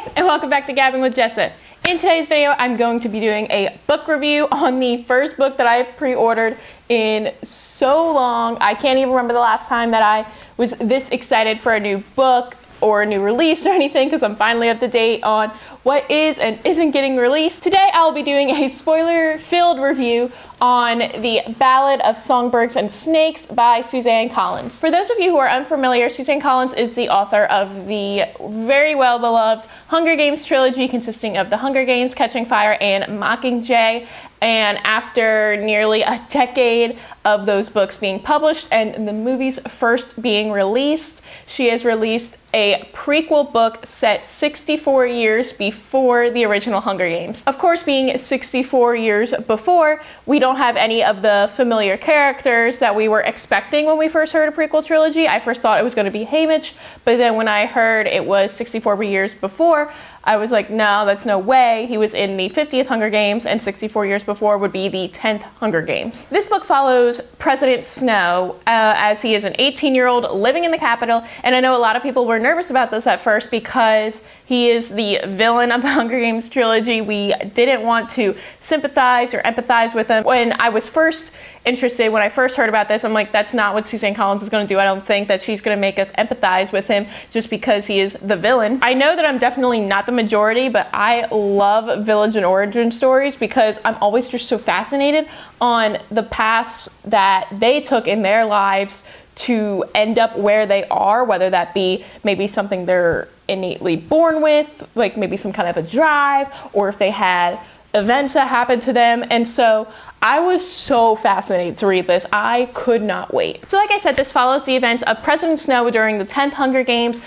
guys, and welcome back to Gabbin' with Jessa. In today's video, I'm going to be doing a book review on the first book that I pre-ordered in so long. I can't even remember the last time that I was this excited for a new book or a new release or anything because I'm finally up to date on what is and isn't getting released. Today I'll be doing a spoiler-filled review on the Ballad of Songbirds and Snakes by Suzanne Collins. For those of you who are unfamiliar, Suzanne Collins is the author of the very well-beloved Hunger Games trilogy consisting of The Hunger Games, Catching Fire, and Mockingjay. And after nearly a decade of those books being published and the movies first being released, she has released a prequel book set 64 years before the original Hunger Games. Of course, being 64 years before, we don't have any of the familiar characters that we were expecting when we first heard a prequel trilogy. I first thought it was going to be Haymitch, but then when I heard it was 64 years before, I was like, no, that's no way. He was in the 50th Hunger Games, and 64 years before would be the 10th Hunger Games. This book follows President Snow uh, as he is an 18 year old living in the Capitol, and I know a lot of people were nervous about this at first because he is the villain of the Hunger Games trilogy. We didn't want to sympathize or empathize with him. When I was first interested when I first heard about this. I'm like, that's not what Suzanne Collins is going to do. I don't think that she's going to make us empathize with him just because he is the villain. I know that I'm definitely not the majority, but I love village and origin stories because I'm always just so fascinated on the paths that they took in their lives to end up where they are, whether that be maybe something they're innately born with, like maybe some kind of a drive, or if they had events that happened to them. And so I was so fascinated to read this. I could not wait. So, like I said, this follows the events of President Snow during the 10th Hunger Games.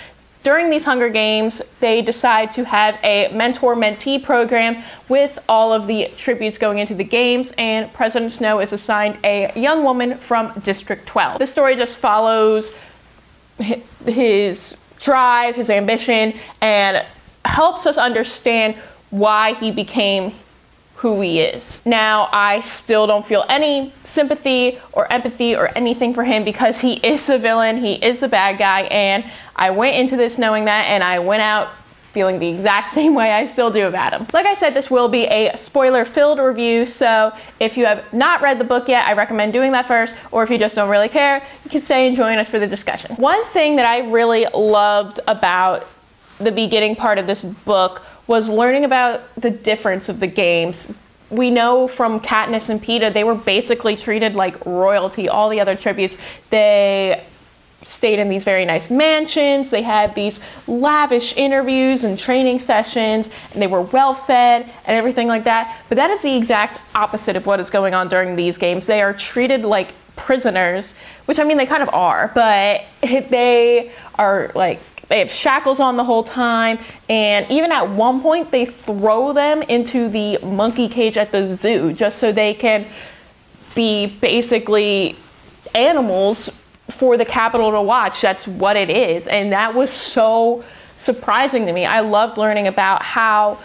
During these Hunger Games, they decide to have a mentor mentee program with all of the tributes going into the games, and President Snow is assigned a young woman from District 12. The story just follows his drive, his ambition, and helps us understand why he became who he is. Now, I still don't feel any sympathy or empathy or anything for him because he is the villain, he is the bad guy, and I went into this knowing that, and I went out feeling the exact same way I still do about him. Like I said, this will be a spoiler-filled review, so if you have not read the book yet, I recommend doing that first, or if you just don't really care, you can stay and join us for the discussion. One thing that I really loved about the beginning part of this book was learning about the difference of the games. We know from Katniss and Peeta, they were basically treated like royalty. All the other tributes, they stayed in these very nice mansions. They had these lavish interviews and training sessions, and they were well fed and everything like that. But that is the exact opposite of what is going on during these games. They are treated like prisoners, which I mean, they kind of are, but they are like they have shackles on the whole time, and even at one point, they throw them into the monkey cage at the zoo just so they can be basically animals for the capital to watch. That's what it is. And that was so surprising to me. I loved learning about how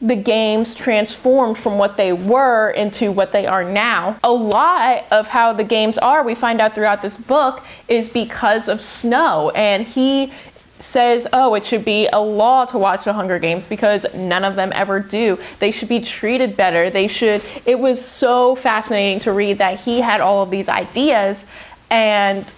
the games transformed from what they were into what they are now. A lot of how the games are, we find out throughout this book, is because of Snow. And he says, oh, it should be a law to watch the Hunger Games because none of them ever do. They should be treated better. They should. It was so fascinating to read that he had all of these ideas, and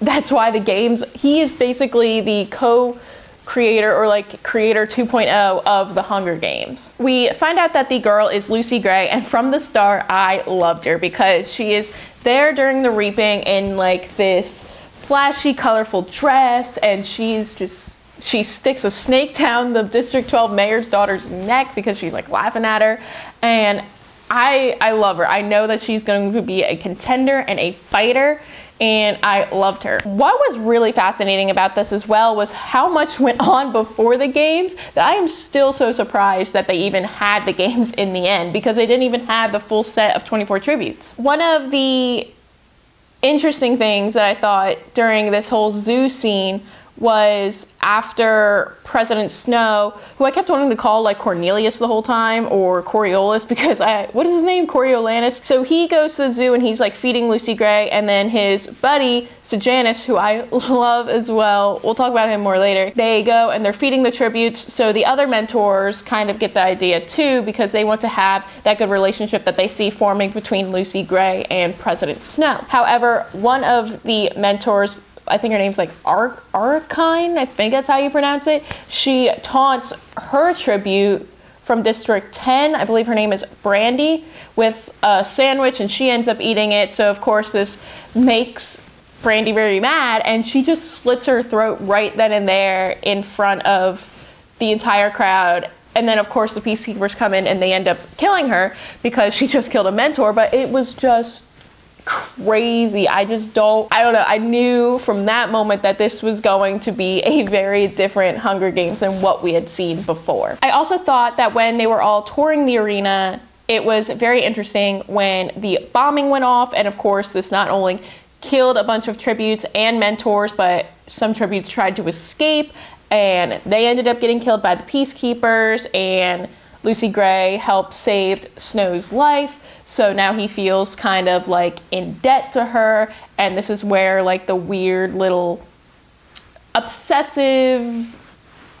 that's why the games, he is basically the co creator or like creator 2.0 of the Hunger Games. We find out that the girl is Lucy Gray, and from the start, I loved her because she is there during the reaping in like this flashy, colorful dress, and she's just she sticks a snake down the District 12 mayor's daughter's neck because she's like laughing at her, and I I love her. I know that she's going to be a contender and a fighter. And I loved her. What was really fascinating about this as well was how much went on before the games that I am still so surprised that they even had the games in the end because they didn't even have the full set of 24 tributes. One of the interesting things that I thought during this whole zoo scene was after President Snow, who I kept wanting to call like Cornelius the whole time or Coriolis because I what is his name? Coriolanus. So he goes to the zoo and he's like feeding Lucy Gray and then his buddy Sejanus, who I love as well. We'll talk about him more later. They go and they're feeding the tributes. So the other mentors kind of get the idea too because they want to have that good relationship that they see forming between Lucy Gray and President Snow. However, one of the mentors I think her name's like Ar- Arkine, I think that's how you pronounce it. She taunts her tribute from District 10, I believe her name is Brandy, with a sandwich and she ends up eating it. So, of course, this makes Brandy very mad and she just slits her throat right then and there in front of the entire crowd. And then, of course, the peacekeepers come in and they end up killing her because she just killed a mentor. But it was just crazy. I just don't, I don't know. I knew from that moment that this was going to be a very different Hunger Games than what we had seen before. I also thought that when they were all touring the arena, it was very interesting when the bombing went off. And of course, this not only killed a bunch of tributes and mentors, but some tributes tried to escape and they ended up getting killed by the peacekeepers and Lucy Gray helped save Snow's life. So now he feels kind of like in debt to her. And this is where like the weird little obsessive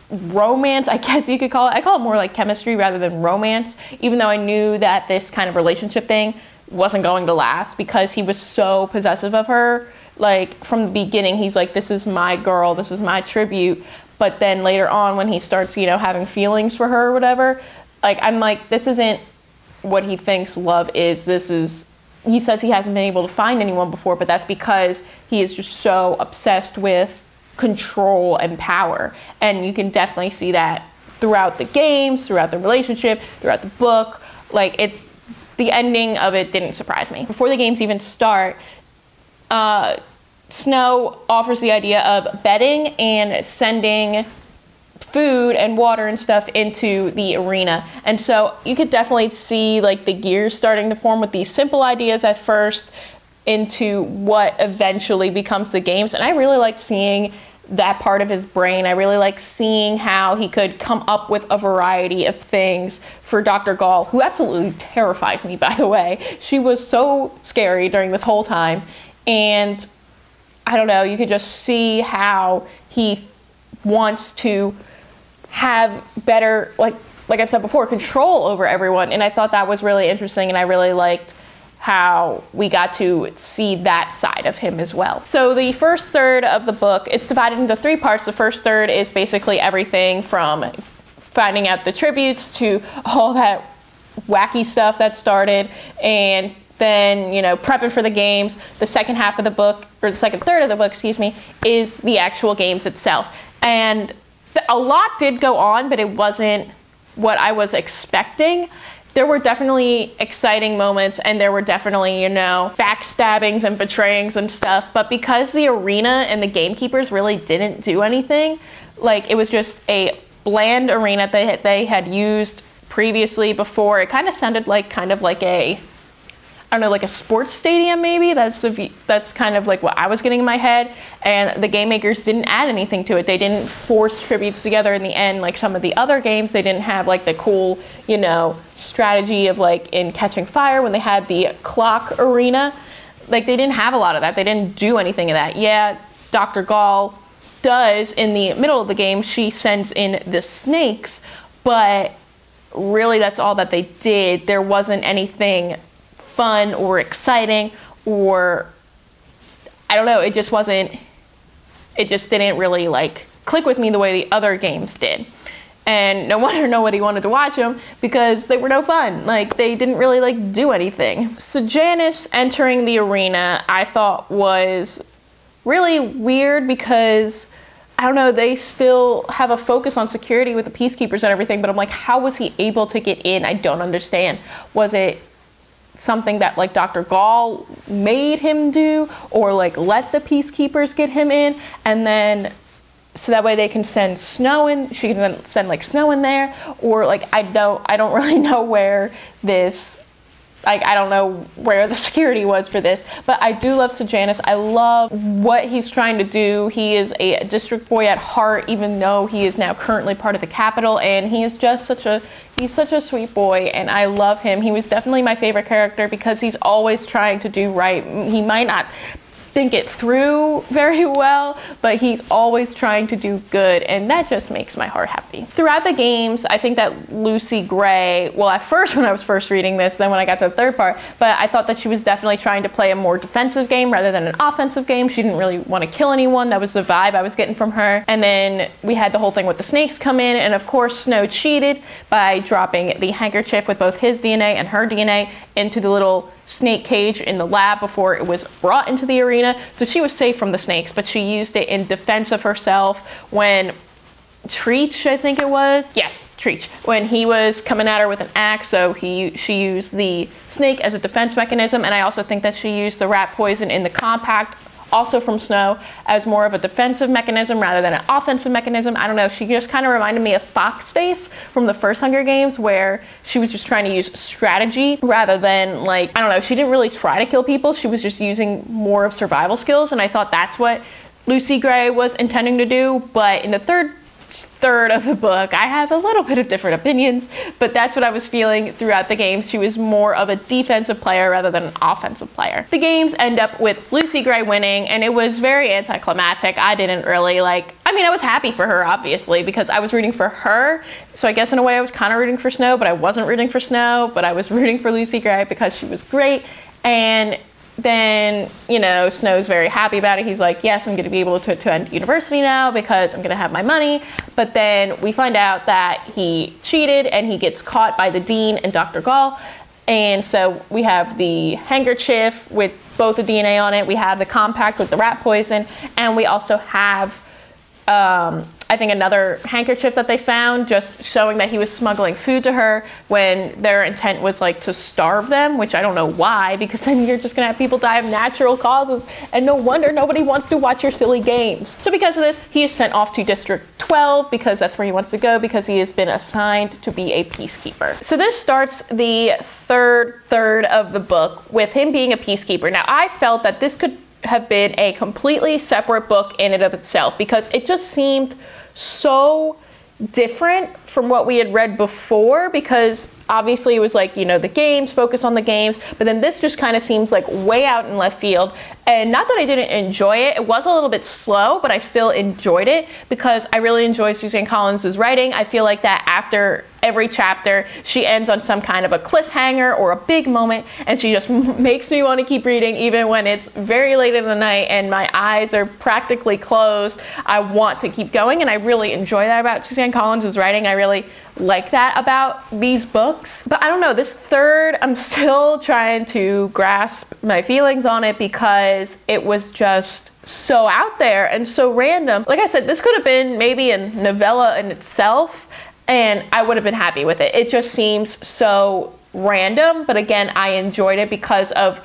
romance, I guess you could call it. I call it more like chemistry rather than romance, even though I knew that this kind of relationship thing wasn't going to last because he was so possessive of her. Like from the beginning, he's like, This is my girl, this is my tribute. But then later on, when he starts, you know, having feelings for her or whatever, like I'm like, this isn't what he thinks love is. This is he says he hasn't been able to find anyone before, but that's because he is just so obsessed with control and power. And you can definitely see that throughout the games, throughout the relationship, throughout the book. Like it the ending of it didn't surprise me. Before the games even start, uh, Snow offers the idea of betting and sending food and water and stuff into the arena. And so you could definitely see like the gears starting to form with these simple ideas at first into what eventually becomes the games. And I really liked seeing that part of his brain. I really like seeing how he could come up with a variety of things for Dr. Gall, who absolutely terrifies me, by the way. She was so scary during this whole time. And I don't know, you could just see how he wants to have better like like I've said before, control over everyone. And I thought that was really interesting and I really liked how we got to see that side of him as well. So the first third of the book, it's divided into three parts. The first third is basically everything from finding out the tributes to all that wacky stuff that started and then you know prepping for the games the second half of the book or the second third of the book excuse me is the actual games itself and a lot did go on, but it wasn't what I was expecting. There were definitely exciting moments and there were definitely, you know, backstabbings and betrayings and stuff. But because the arena and the gamekeepers really didn't do anything, like it was just a bland arena that they had used previously before, it kind of sounded like kind of like a I don't know, like a sports stadium maybe. That's the that's kind of like what I was getting in my head. And the game makers didn't add anything to it. They didn't force tributes together in the end like some of the other games. They didn't have like the cool, you know, strategy of like in Catching Fire when they had the clock arena. Like they didn't have a lot of that. They didn't do anything of that. Yeah, Dr. Gall does in the middle of the game. She sends in the snakes, but really that's all that they did. There wasn't anything fun or exciting or I don't know, it just wasn't it just didn't really like click with me the way the other games did. And no wonder nobody wanted to watch them because they were no fun. Like they didn't really like do anything. Sejanus entering the arena I thought was really weird because I don't know, they still have a focus on security with the peacekeepers and everything, but I'm like, how was he able to get in? I don't understand. Was it something that like Dr. Gall made him do or like let the peacekeepers get him in and then so that way they can send snow in she can send like snow in there or like I don't I don't really know where this like I don't know where the security was for this, but I do love Sejanus. I love what he's trying to do. He is a district boy at heart, even though he is now currently part of the capital, and he is just such a he's such a sweet boy, and I love him. He was definitely my favorite character because he's always trying to do right. He might not think it through very well, but he's always trying to do good, and that just makes my heart happy. Throughout the games, I think that Lucy Gray, well, at first when I was first reading this, then when I got to the third part, but I thought that she was definitely trying to play a more defensive game rather than an offensive game. She didn't really want to kill anyone. That was the vibe I was getting from her. And then we had the whole thing with the snakes come in, and of course, Snow cheated by dropping the handkerchief with both his DNA and her DNA into the little snake cage in the lab before it was brought into the arena. So she was safe from the snakes, but she used it in defense of herself when Treech, I think it was. Yes, Treech. When he was coming at her with an axe, so he she used the snake as a defense mechanism, and I also think that she used the rat poison in the compact also from Snow, as more of a defensive mechanism rather than an offensive mechanism. I don't know, she just kind of reminded me of Fox-Face from the first Hunger Games, where she was just trying to use strategy rather than, like, I don't know, she didn't really try to kill people, she was just using more of survival skills, and I thought that's what Lucy Gray was intending to do. But in the third third of the book, I have a little bit of different opinions, but that's what I was feeling throughout the games. She was more of a defensive player rather than an offensive player. The games end up with Lucy Gray winning, and it was very anticlimactic. I didn't really like, I mean, I was happy for her, obviously, because I was rooting for her. So I guess in a way I was kind of rooting for Snow, but I wasn't rooting for Snow, but I was rooting for Lucy Gray because she was great. And then you know snow's very happy about it. He's like yes i'm going to be able to attend university now because i'm going to have my money. But then we find out that he cheated and he gets caught by the dean and dr gall. And so we have the handkerchief with both the dna on it. We have the compact with the rat poison. And we also have um, I think another handkerchief that they found just showing that he was smuggling food to her when their intent was like to starve them, which I don't know why, because then you're just gonna have people die of natural causes, and no wonder nobody wants to watch your silly games. So because of this, he is sent off to District 12 because that's where he wants to go because he has been assigned to be a peacekeeper. So this starts the third third of the book with him being a peacekeeper. Now I felt that this could have been a completely separate book in and of itself because it just seemed so different from what we had read before because obviously it was like you know the games focus on the games but then this just kind of seems like way out in left field. And not that i didn't enjoy it it was a little bit slow but i still enjoyed it because i really enjoy suzanne collins's writing. I feel like that after every chapter she ends on some kind of a cliffhanger or a big moment and she just makes me want to keep reading even when it's very late in the night and my eyes are practically closed i want to keep going and i really enjoy that about suzanne collins's writing i really like that about these books. But I don't know, this third, I'm still trying to grasp my feelings on it because it was just so out there and so random. Like I said, this could have been maybe a novella in itself and I would have been happy with it. It just seems so random, but again, I enjoyed it because of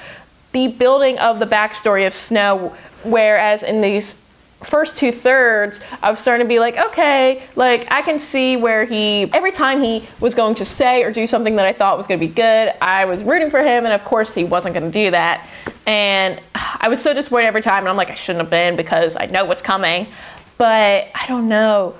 the building of the backstory of Snow, whereas in these first two thirds, I was starting to be like, okay, like I can see where he, every time he was going to say or do something that I thought was going to be good, I was rooting for him. And of course, he wasn't going to do that. And I was so disappointed every time. And I'm like, I shouldn't have been because I know what's coming. But I don't know.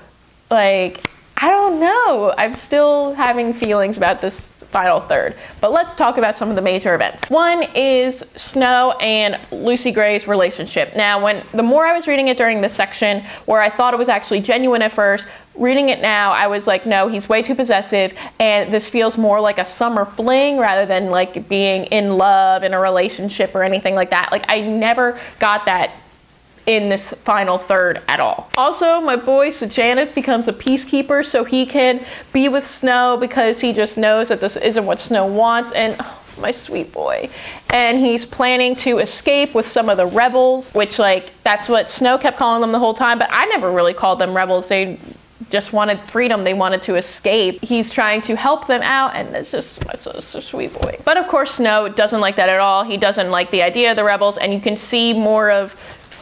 Like, I don't know. I'm still having feelings about this final third. But let's talk about some of the major events. One is Snow and Lucy Gray's relationship. Now, when the more I was reading it during this section, where I thought it was actually genuine at first, reading it now, I was like, no, he's way too possessive, and this feels more like a summer fling rather than like being in love in a relationship or anything like that. Like, I never got that in this final third at all. Also, my boy Sejanus becomes a peacekeeper so he can be with Snow because he just knows that this isn't what Snow wants and oh, my sweet boy. And he's planning to escape with some of the rebels, which like that's what Snow kept calling them the whole time, but I never really called them rebels. They just wanted freedom. They wanted to escape. He's trying to help them out, and it's just a, it's a sweet boy. But of course, Snow doesn't like that at all. He doesn't like the idea of the rebels, and you can see more of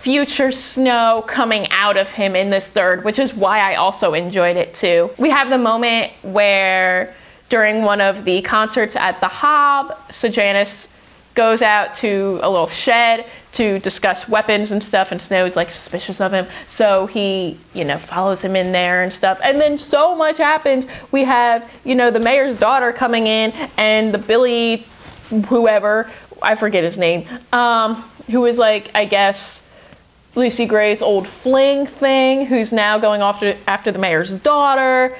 future snow coming out of him in this third, which is why I also enjoyed it too. We have the moment where during one of the concerts at the Hob, Sejanus goes out to a little shed to discuss weapons and stuff and Snow is like suspicious of him. So he you know follows him in there and stuff. And then so much happens. We have you know the mayor's daughter coming in and the Billy whoever I forget his name um, who is like I guess Lucy Gray's old fling thing who's now going after after the mayor's daughter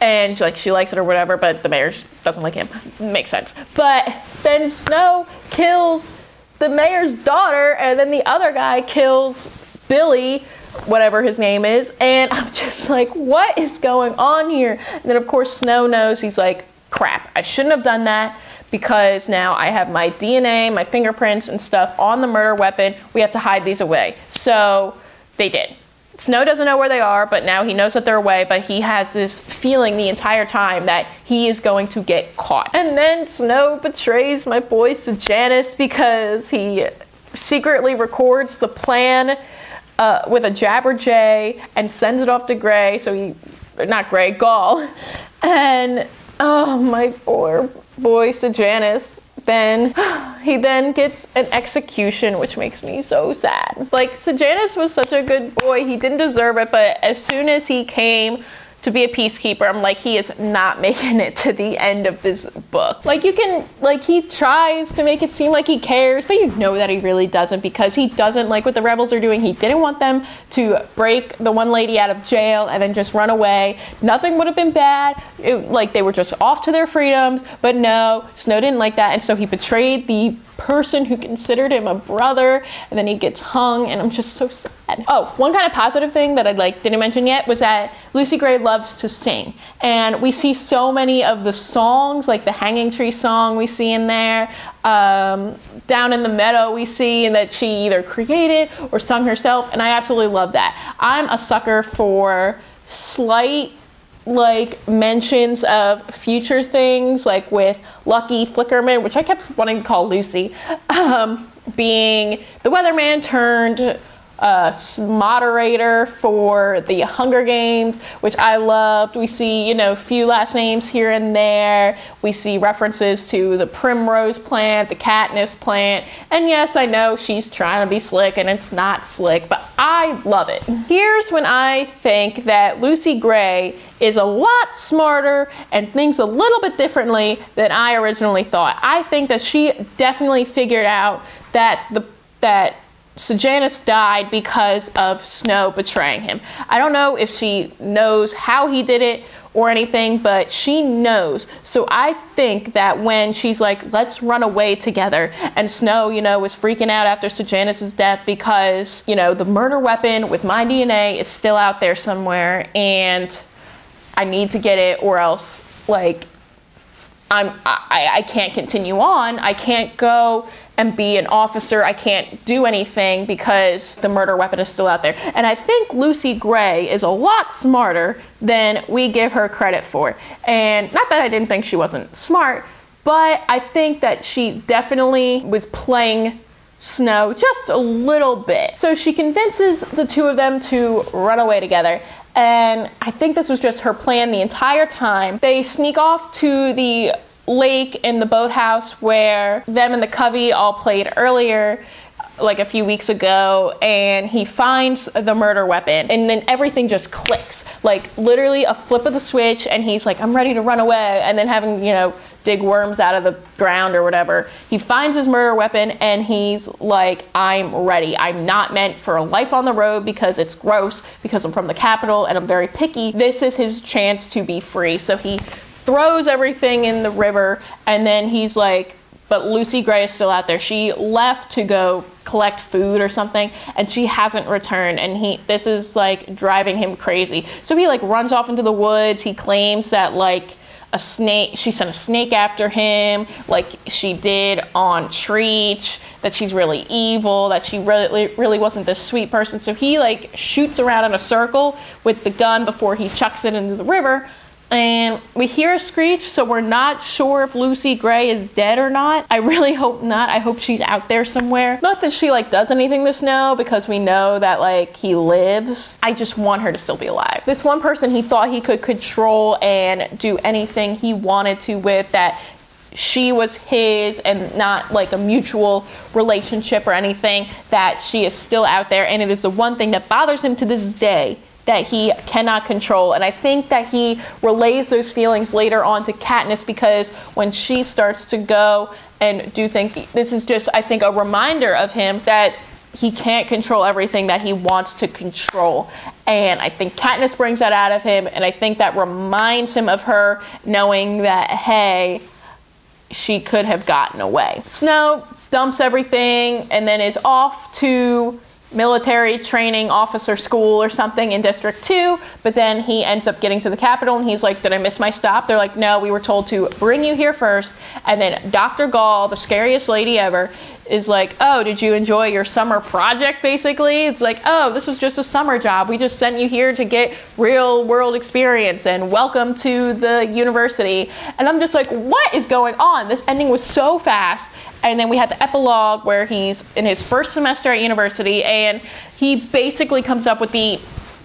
and she, like she likes it or whatever, but the mayor doesn't like him. Makes sense. But then Snow kills the mayor's daughter, and then the other guy kills Billy, whatever his name is, and I'm just like, what is going on here? And then of course Snow knows he's like, crap, I shouldn't have done that because now I have my DNA, my fingerprints, and stuff on the murder weapon. We have to hide these away. So they did. Snow doesn't know where they are, but now he knows that they're away, but he has this feeling the entire time that he is going to get caught. And then Snow betrays my boy Sejanus because he secretly records the plan uh, with a Jabberjay and sends it off to Gray, so he, not Gray, Gall. And, oh, my poor boy Sejanus then he then gets an execution, which makes me so sad. Like Sejanus was such a good boy. He didn't deserve it, but as soon as he came to be a peacekeeper. I'm like, he is not making it to the end of this book. Like, you can, like, he tries to make it seem like he cares, but you know that he really doesn't because he doesn't like what the rebels are doing. He didn't want them to break the one lady out of jail and then just run away. Nothing would have been bad. It, like, they were just off to their freedoms, but no, Snow didn't like that, and so he betrayed the person who considered him a brother, and then he gets hung, and I'm just so sad. Oh, one kind of positive thing that I like didn't mention yet was that Lucy Gray loves to sing, and we see so many of the songs, like the Hanging Tree song we see in there. Um, down in the meadow, we see and that she either created or sung herself, and I absolutely love that. I'm a sucker for slight like mentions of future things, like with Lucky Flickerman, which I kept wanting to call Lucy, um, being the weatherman turned uh, moderator for the Hunger Games, which I loved. We see, you know, a few last names here and there. We see references to the primrose plant, the Katniss plant. And yes, I know she's trying to be slick and it's not slick, but I love it. Here's when I think that Lucy Gray is a lot smarter and thinks a little bit differently than I originally thought. I think that she definitely figured out that the that Sejanus died because of Snow betraying him. I don't know if she knows how he did it or anything, but she knows. So I think that when she's like, let's run away together, and Snow, you know, was freaking out after Sejanus' death because, you know, the murder weapon with my DNA is still out there somewhere, and I need to get it, or else, like, I'm, I, I can't continue on. I can't go and be an officer. I can't do anything because the murder weapon is still out there. And I think Lucy Gray is a lot smarter than we give her credit for. And not that I didn't think she wasn't smart, but I think that she definitely was playing Snow just a little bit. So she convinces the two of them to run away together. And I think this was just her plan the entire time. They sneak off to the lake in the boathouse where them and the Covey all played earlier like a few weeks ago and he finds the murder weapon and then everything just clicks. Like literally a flip of the switch and he's like i'm ready to run away and then having you know dig worms out of the ground or whatever. He finds his murder weapon and he's like i'm ready. I'm not meant for a life on the road because it's gross because i'm from the capital and i'm very picky. This is his chance to be free. So he throws everything in the river, and then he's like, but Lucy Gray is still out there. She left to go collect food or something, and she hasn't returned. And he, this is like driving him crazy. So he like runs off into the woods. He claims that like a snake, she sent a snake after him, like she did on Treech. That she's really evil. That she really, really wasn't this sweet person. So he like shoots around in a circle with the gun before he chucks it into the river and we hear a screech, so we're not sure if Lucy Gray is dead or not. I really hope not. I hope she's out there somewhere. Not that she like does anything to Snow because we know that like he lives. I just want her to still be alive. This one person he thought he could control and do anything he wanted to with that she was his and not like a mutual relationship or anything that she is still out there and it is the one thing that bothers him to this day that he cannot control. And I think that he relays those feelings later on to Katniss because when she starts to go and do things, this is just, I think, a reminder of him that he can't control everything that he wants to control. And I think Katniss brings that out of him. And I think that reminds him of her knowing that, hey, she could have gotten away. Snow dumps everything and then is off to military training officer school or something in District 2, but then he ends up getting to the Capitol and he's like, Did I miss my stop? They're like, No, we were told to bring you here first. And then Dr. Gall, the scariest lady ever, is like, Oh, did you enjoy your summer project basically? It's like, Oh, this was just a summer job. We just sent you here to get real world experience and welcome to the university. And I'm just like, What is going on? This ending was so fast and then we had the epilogue where he's in his first semester at university and he basically comes up with the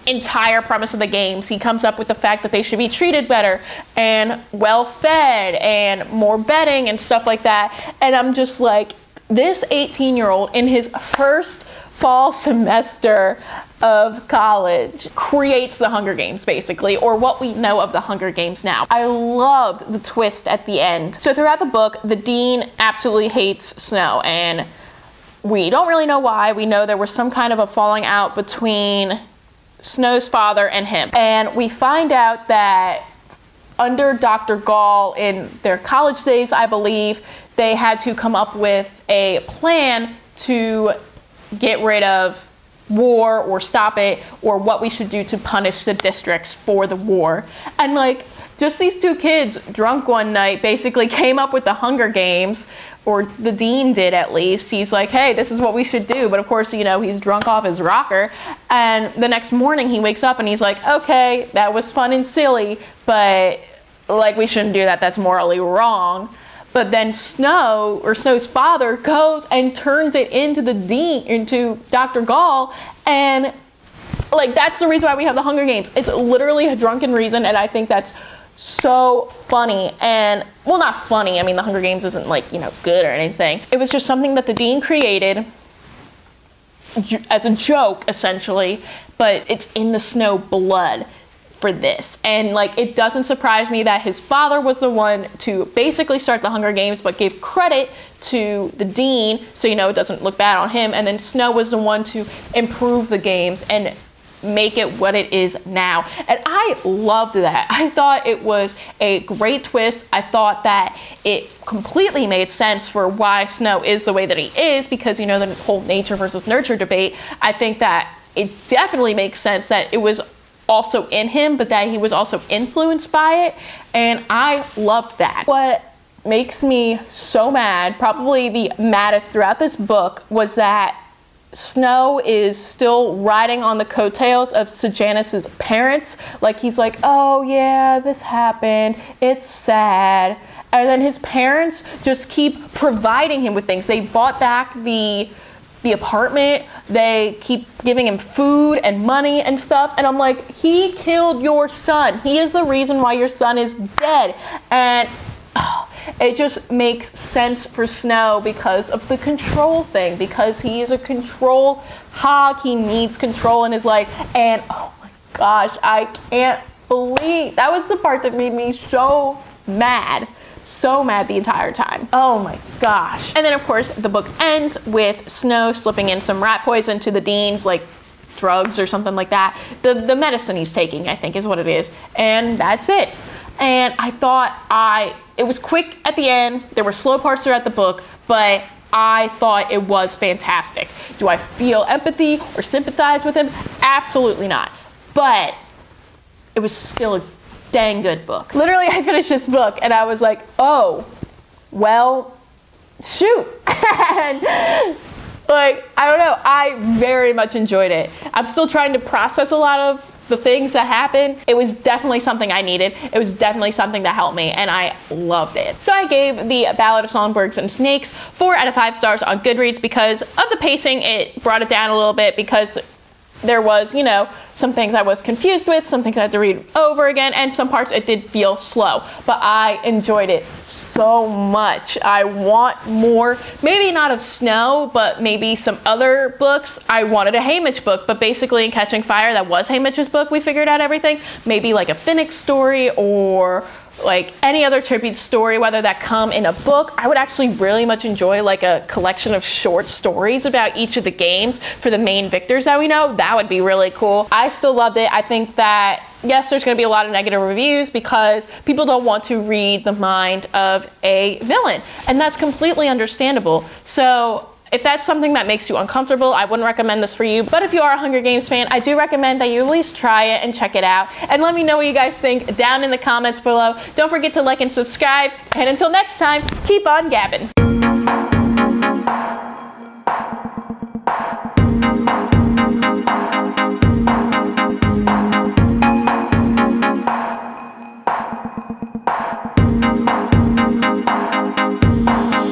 entire premise of the games. He comes up with the fact that they should be treated better and well fed and more bedding and stuff like that. And I'm just like, this 18 year old in his first fall semester of college creates the Hunger Games, basically, or what we know of the Hunger Games now. I loved the twist at the end. So, throughout the book, the dean absolutely hates Snow, and we don't really know why. We know there was some kind of a falling out between Snow's father and him. And we find out that under Dr. Gall in their college days, I believe, they had to come up with a plan to get rid of war or stop it or what we should do to punish the districts for the war. And like just these two kids drunk one night basically came up with the Hunger Games or the dean did at least. He's like, "Hey, this is what we should do." But of course, you know, he's drunk off his rocker. And the next morning he wakes up and he's like, "Okay, that was fun and silly, but like we shouldn't do that. That's morally wrong." But then Snow or Snow's father goes and turns it into the dean, into Dr. Gall, and like that's the reason why we have the Hunger Games. It's literally a drunken reason, and I think that's so funny and well not funny i mean the hunger games isn't like you know good or anything it was just something that the dean created as a joke essentially but it's in the snow blood for this. And like it doesn't surprise me that his father was the one to basically start the Hunger Games but gave credit to the dean so you know it doesn't look bad on him and then Snow was the one to improve the games and make it what it is now. And I loved that. I thought it was a great twist. I thought that it completely made sense for why Snow is the way that he is because you know the whole nature versus nurture debate. I think that it definitely makes sense that it was also in him, but that he was also influenced by it. And I loved that. What makes me so mad, probably the maddest throughout this book, was that Snow is still riding on the coattails of Sejanus's parents. Like he's like, oh yeah, this happened. It's sad. And then his parents just keep providing him with things. They bought back the the apartment. They keep giving him food and money and stuff. And I'm like, he killed your son. He is the reason why your son is dead. And oh, it just makes sense for Snow because of the control thing, because he is a control hog. He needs control in his life. And oh my gosh, I can't believe that was the part that made me so mad so mad the entire time. Oh my gosh. And then of course the book ends with Snow slipping in some rat poison to the dean's like drugs or something like that. The the medicine he's taking, I think is what it is. And that's it. And I thought I it was quick at the end. There were slow parts throughout the book, but I thought it was fantastic. Do I feel empathy or sympathize with him? Absolutely not. But it was still a dang good book. Literally, I finished this book and I was like, oh, well, shoot. and like, I don't know, I very much enjoyed it. I'm still trying to process a lot of the things that happened, it was definitely something I needed. It was definitely something that helped me, and I loved it. So I gave the Ballad of Songbirds and Snakes four out of five stars on Goodreads because of the pacing. It brought it down a little bit because there was, you know, some things I was confused with, some things I had to read over again, and some parts it did feel slow. But I enjoyed it so much. I want more, maybe not of Snow, but maybe some other books. I wanted a Haymitch book, but basically in Catching Fire, that was Haymitch's book. We figured out everything. Maybe like a Finnick story or like any other tribute story, whether that come in a book. I would actually really much enjoy like a collection of short stories about each of the games for the main victors that we know. That would be really cool. I still loved it. I think that yes, there's going to be a lot of negative reviews because people don't want to read the mind of a villain, and that's completely understandable. So if that's something that makes you uncomfortable, I wouldn't recommend this for you. But if you are a Hunger Games fan, I do recommend that you at least try it and check it out. And let me know what you guys think down in the comments below. Don't forget to like and subscribe. And until next time, keep on gabbing.